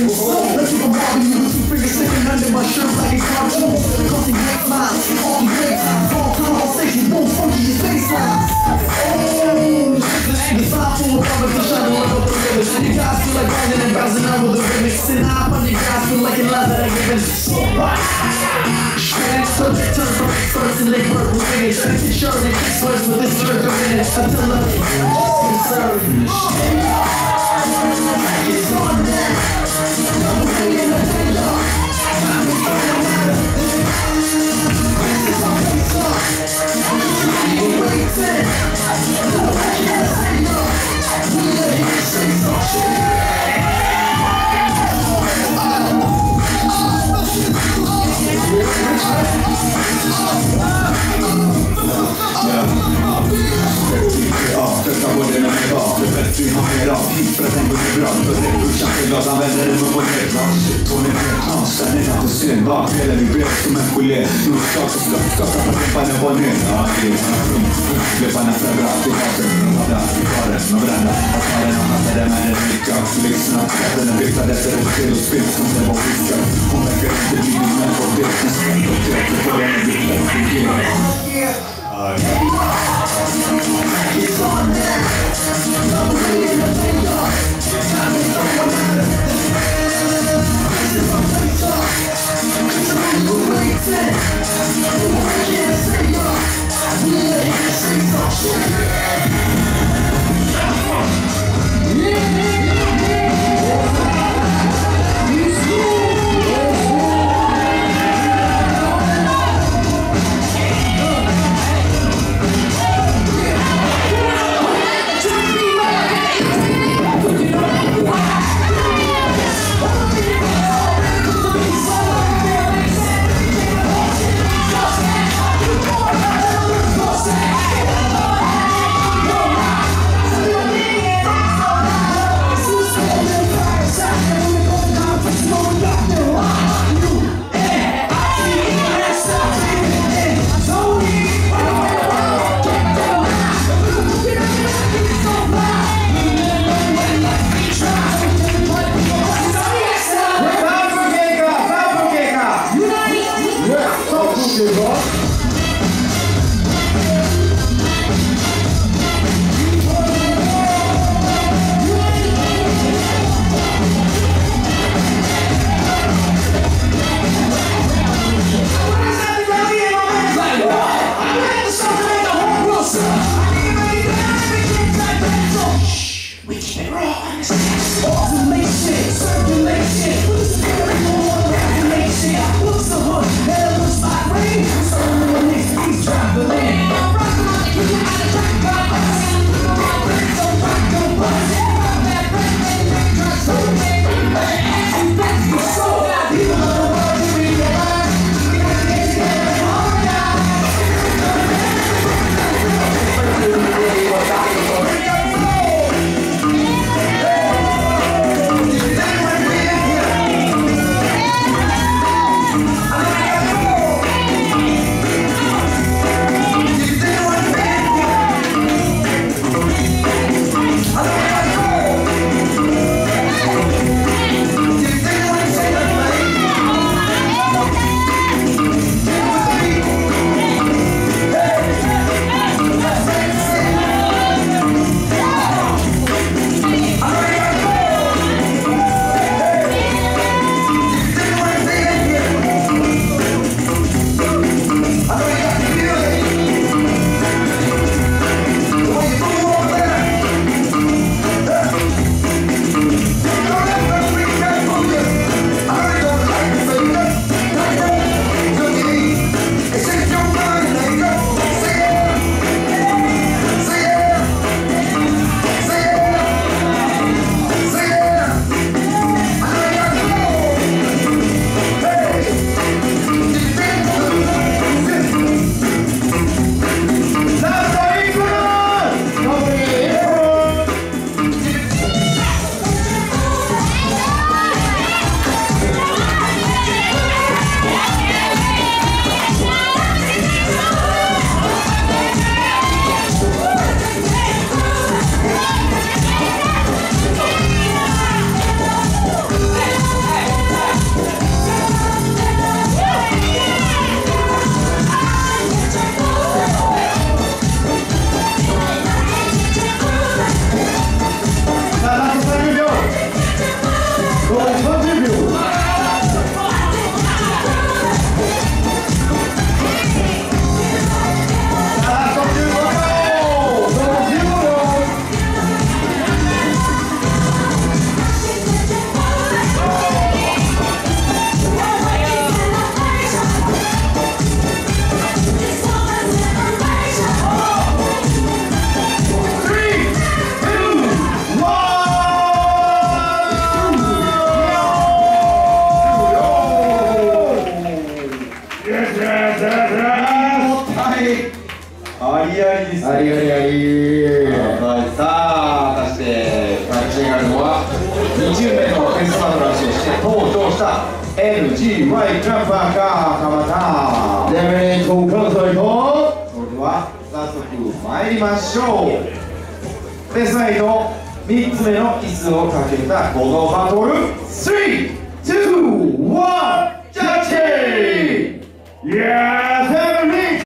Let's keep it raw. We move two fingers sticking under my shirt like it's hot. We're crossing black lines, all the way. Ballin' on stage, these beats funky, these basslines. Oh, this light's full of diamonds. It's shining like a diamond. You guys feel like grinding and browsing now with the remix, and I find you guys feel like it's love that I'm giving. So hot, Subject to first and they with it. Check your shirt and words with this. Until I'm. För den går bra För det brorsan till glas, han vänder den upp och ner Shit, hon är helt konstig, den är inte synbar Hela som en gelé så slött, ner i och och med Lyssna, och spel som det var skickad Hon verkar inte bli med det och för り Bronze. Automation. した。NGY ジャンパーか鎌田やめにトンカントそれでは早速参りましょう。ベスト8 3つ目の椅子をかけたこのバトル。321ジャッジ！イエーイ